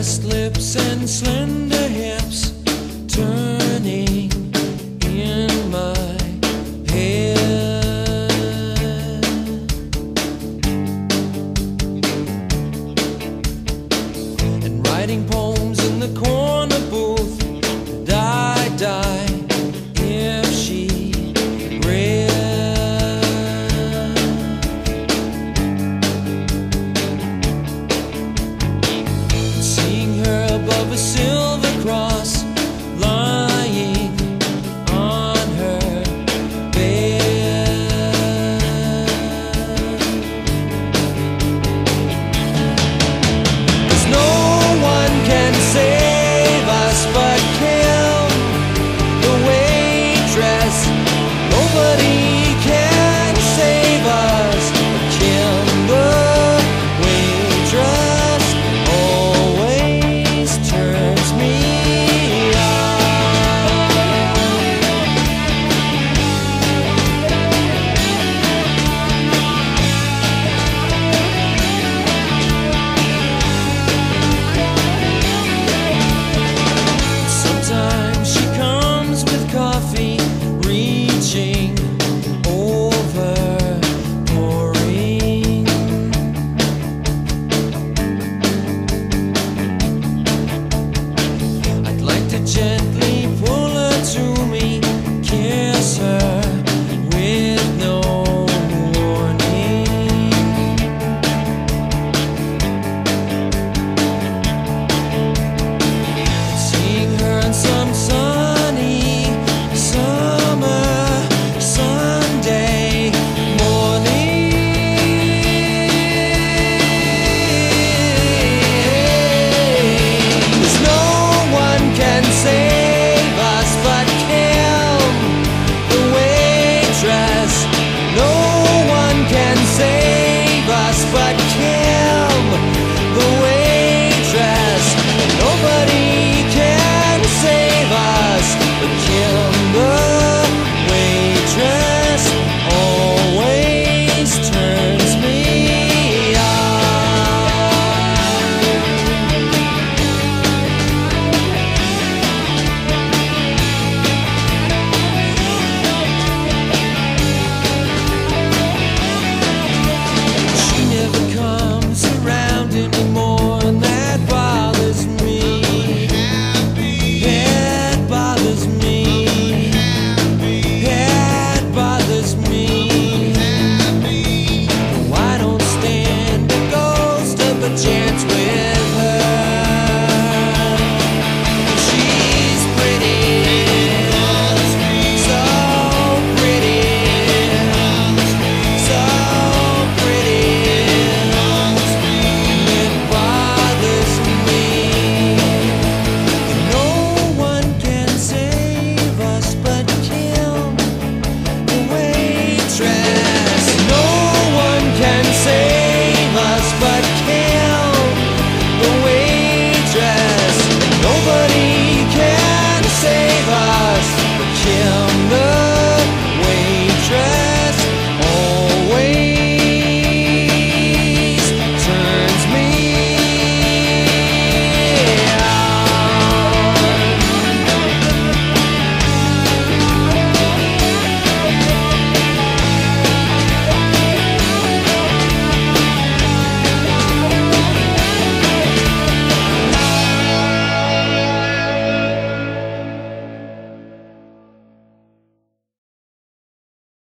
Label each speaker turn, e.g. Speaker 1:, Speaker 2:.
Speaker 1: Pressed lips and slender hips.